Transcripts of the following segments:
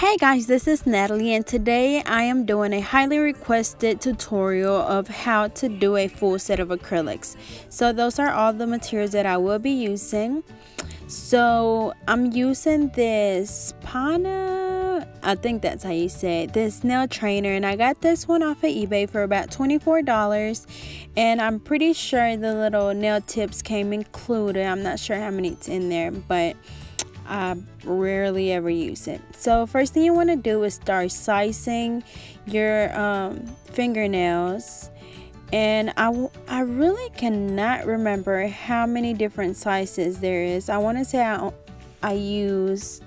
Hey guys, this is Natalie and today I am doing a highly requested tutorial of how to do a full set of acrylics. So those are all the materials that I will be using. So I'm using this Pana, I think that's how you say it, this nail trainer and I got this one off of eBay for about $24 and I'm pretty sure the little nail tips came included. I'm not sure how many it's in there but I rarely ever use it. So first thing you want to do is start sizing your um, fingernails. And I, I really cannot remember how many different sizes there is. I want to say I, I used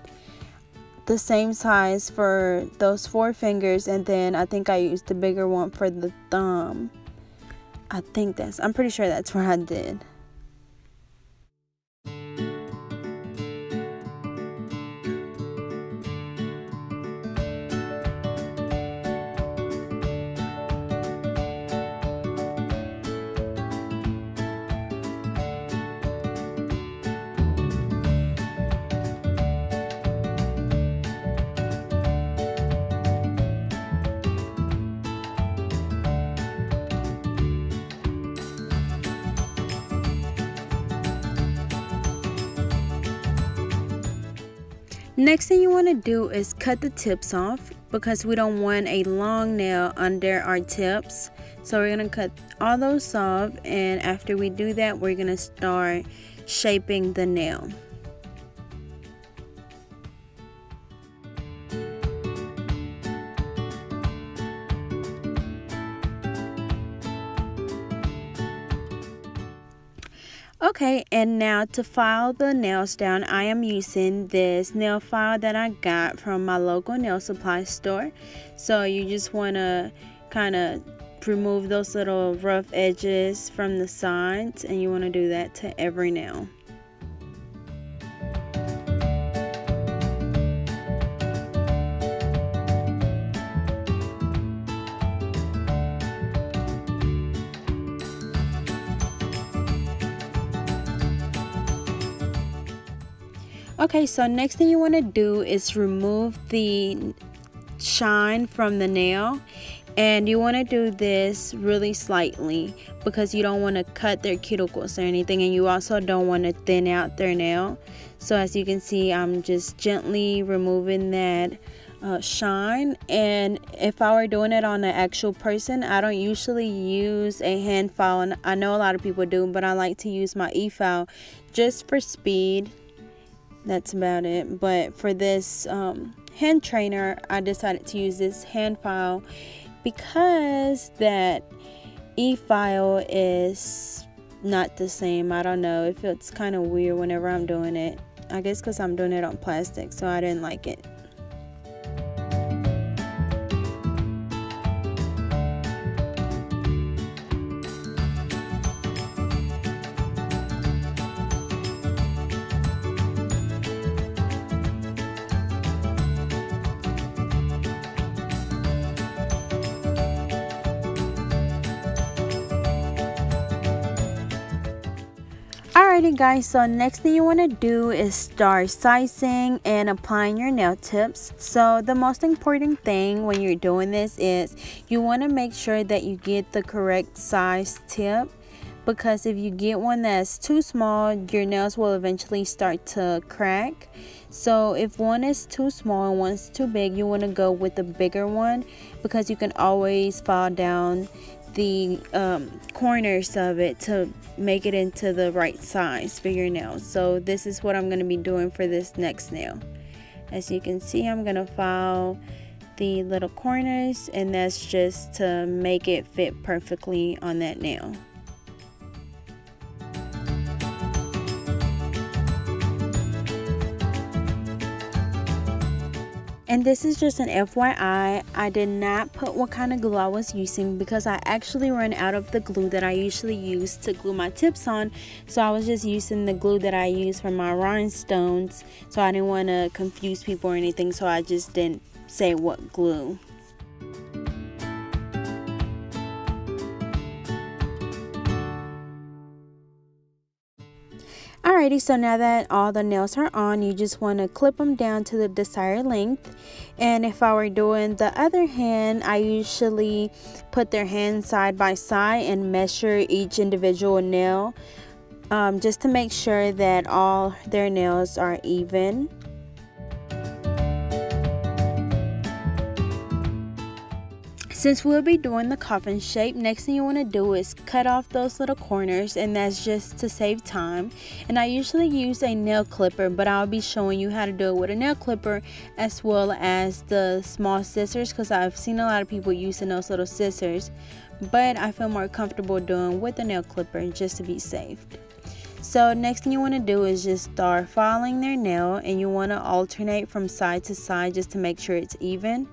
the same size for those four fingers and then I think I used the bigger one for the thumb. I think that's, I'm pretty sure that's what I did. Next thing you want to do is cut the tips off because we don't want a long nail under our tips. So we're going to cut all those off and after we do that we're going to start shaping the nail. Okay, and now to file the nails down, I am using this nail file that I got from my local nail supply store. So you just want to kind of remove those little rough edges from the sides and you want to do that to every nail. Okay, so next thing you want to do is remove the shine from the nail and you want to do this really slightly because you don't want to cut their cuticles or anything and you also don't want to thin out their nail. So as you can see I'm just gently removing that uh, shine and if I were doing it on an actual person I don't usually use a hand file and I know a lot of people do but I like to use my e-file just for speed that's about it. But for this um, hand trainer I decided to use this hand file because that e-file is not the same. I don't know. It feels kind of weird whenever I'm doing it. I guess because I'm doing it on plastic so I didn't like it Guys, so next thing you want to do is start sizing and applying your nail tips. So the most important thing when you're doing this is you want to make sure that you get the correct size tip because if you get one that's too small, your nails will eventually start to crack. So if one is too small and one's too big, you want to go with the bigger one because you can always fall down the um, corners of it to make it into the right size for your nail. So this is what I'm going to be doing for this next nail. As you can see, I'm going to file the little corners and that's just to make it fit perfectly on that nail. And this is just an FYI, I did not put what kind of glue I was using because I actually ran out of the glue that I usually use to glue my tips on. So I was just using the glue that I use for my rhinestones. So I didn't want to confuse people or anything, so I just didn't say what glue. Alrighty, so now that all the nails are on, you just want to clip them down to the desired length. And if I were doing the other hand, I usually put their hands side by side and measure each individual nail um, just to make sure that all their nails are even. Since we'll be doing the coffin shape, next thing you want to do is cut off those little corners and that's just to save time. And I usually use a nail clipper, but I'll be showing you how to do it with a nail clipper as well as the small scissors because I've seen a lot of people using those little scissors. But I feel more comfortable doing with a nail clipper just to be safe. So next thing you want to do is just start filing their nail and you want to alternate from side to side just to make sure it's even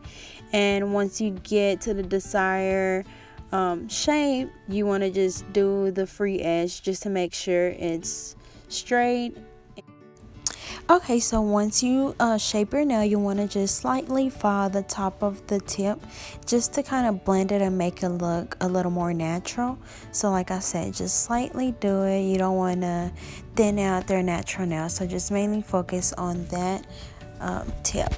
and once you get to the desired um, shape you want to just do the free edge just to make sure it's straight Okay, so once you uh, shape your nail, you want to just slightly file the top of the tip just to kind of blend it and make it look a little more natural. So like I said, just slightly do it. You don't want to thin out their natural nail. So just mainly focus on that um, tip.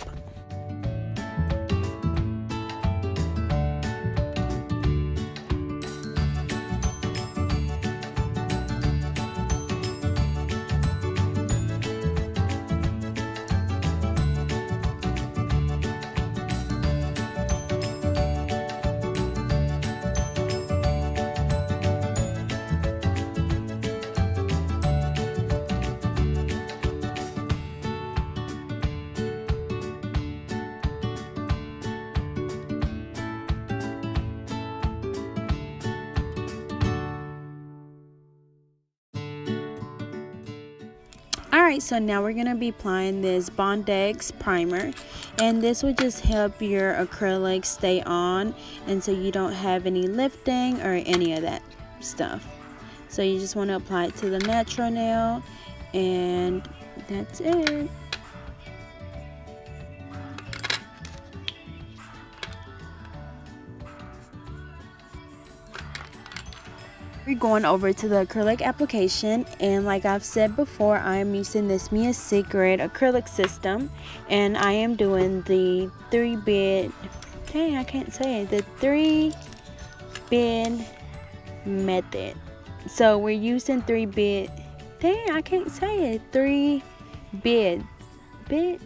Alright, so now we're going to be applying this Bondex primer. And this will just help your acrylic stay on. And so you don't have any lifting or any of that stuff. So you just want to apply it to the natural nail. And that's it. We're going over to the acrylic application and like I've said before I am using this Mia Secret acrylic system and I am doing the 3 bit dang I can't say it the 3 bit method. So we're using 3 bit dang I can't say it 3 bit bit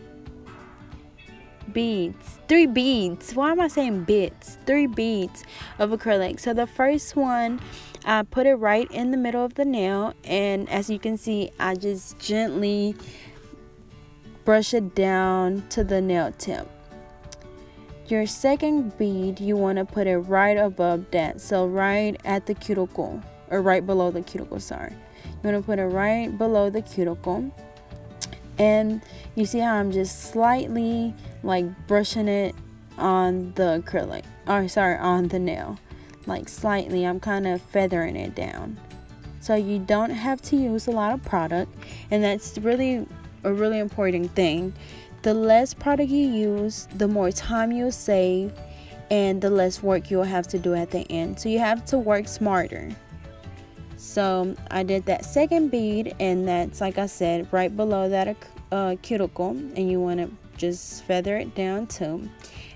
beads three beads why am i saying bits three beads of acrylic. So the first one I put it right in the middle of the nail and as you can see I just gently brush it down to the nail tip. Your second bead you want to put it right above that so right at the cuticle or right below the cuticle sorry. You want to put it right below the cuticle and you see how I'm just slightly like brushing it on the acrylic or sorry on the nail like slightly I'm kind of feathering it down. So you don't have to use a lot of product and that's really a really important thing. The less product you use the more time you'll save and the less work you'll have to do at the end. So you have to work smarter. So I did that second bead and that's like I said right below that uh, cuticle and you want to just feather it down too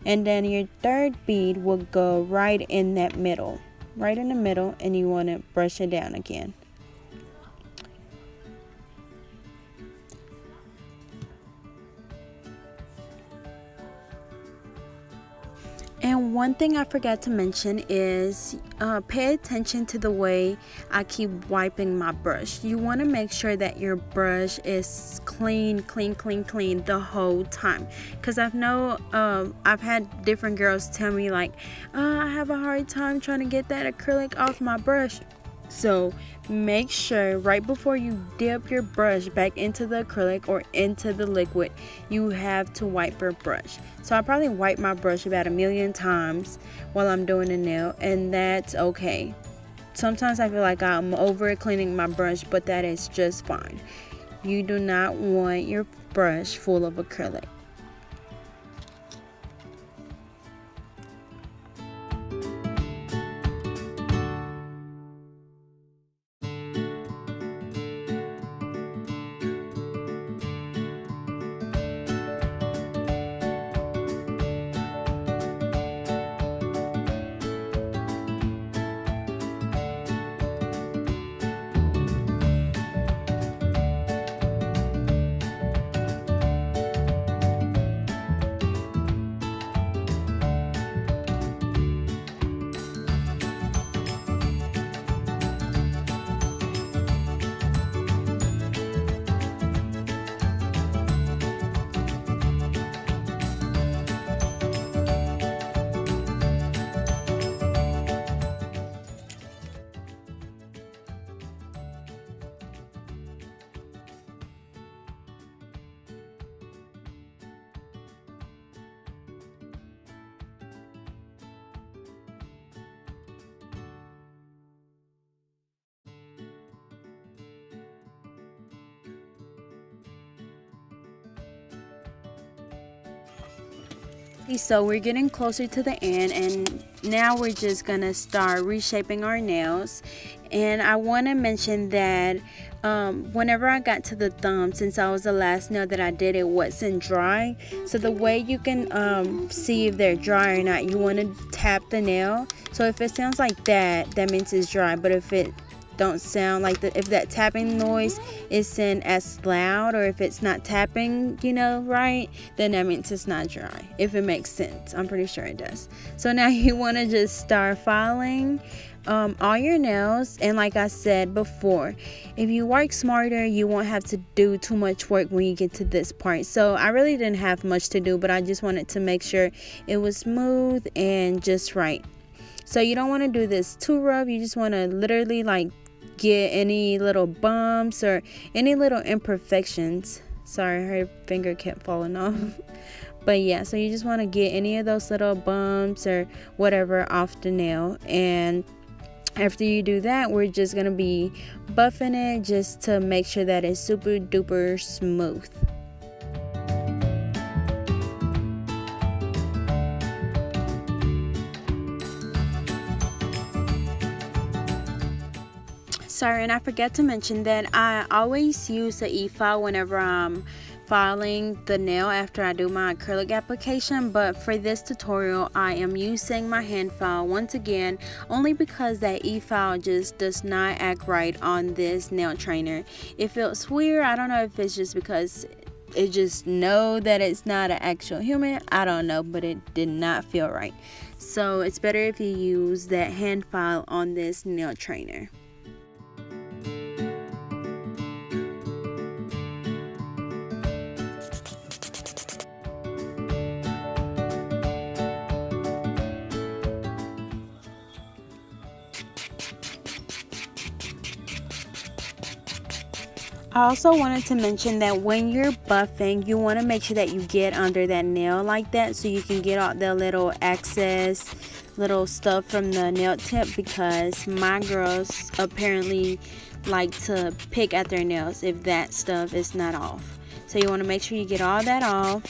and then your third bead will go right in that middle right in the middle and you want to brush it down again one thing I forgot to mention is uh, pay attention to the way I keep wiping my brush. You want to make sure that your brush is clean, clean, clean, clean the whole time. Because I've know um, I've had different girls tell me like, oh, I have a hard time trying to get that acrylic off my brush. So make sure right before you dip your brush back into the acrylic or into the liquid, you have to wipe your brush. So I probably wipe my brush about a million times while I'm doing a nail and that's okay. Sometimes I feel like I'm over cleaning my brush, but that is just fine. You do not want your brush full of acrylic. So we're getting closer to the end and now we're just gonna start reshaping our nails. And I want to mention that um, whenever I got to the thumb since I was the last nail that I did it wasn't dry. So the way you can um, see if they're dry or not you want to tap the nail. So if it sounds like that that means it's dry but if it don't sound like the if that tapping noise isn't as loud or if it's not tapping you know right then that means it's not dry if it makes sense. I'm pretty sure it does. So now you want to just start filing um, all your nails. And like i said before if you work smarter you won't have to do too much work when you get to this part. So i really didn't have much to do but i just wanted to make sure it was smooth and just right. So you don't want to do this too rough. You just want to literally like get any little bumps or any little imperfections. Sorry, her finger kept falling off. but yeah, so you just want to get any of those little bumps or whatever off the nail. And after you do that, we're just going to be buffing it just to make sure that it's super duper smooth. Sorry and I forget to mention that I always use the e-file whenever I'm filing the nail after I do my acrylic application but for this tutorial I am using my hand file once again only because that e-file just does not act right on this nail trainer. It feels weird I don't know if it's just because it just know that it's not an actual human I don't know but it did not feel right. So it's better if you use that hand file on this nail trainer I also wanted to mention that when you're buffing, you want to make sure that you get under that nail like that so you can get all the little excess little stuff from the nail tip because my girls apparently like to pick at their nails if that stuff is not off. So you want to make sure you get all that off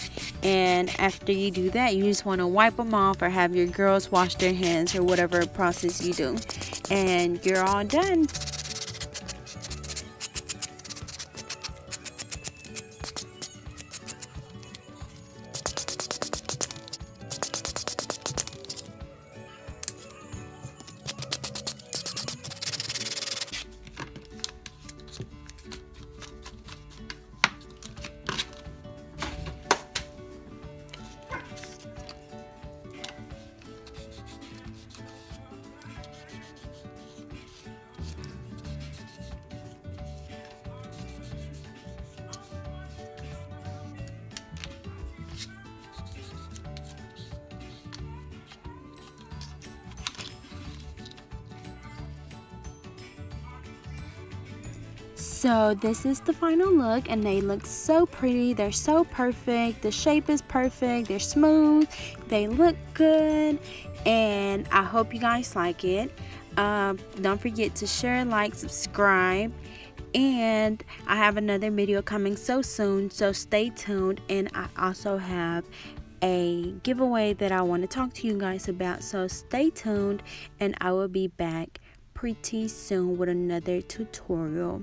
and after you do that you just want to wipe them off or have your girls wash their hands or whatever process you do and you're all done. So this is the final look and they look so pretty. They're so perfect. The shape is perfect. They're smooth. They look good. And I hope you guys like it. Uh, don't forget to share, like, subscribe. And I have another video coming so soon. So stay tuned. And I also have a giveaway that I want to talk to you guys about. So stay tuned and I will be back pretty soon with another tutorial.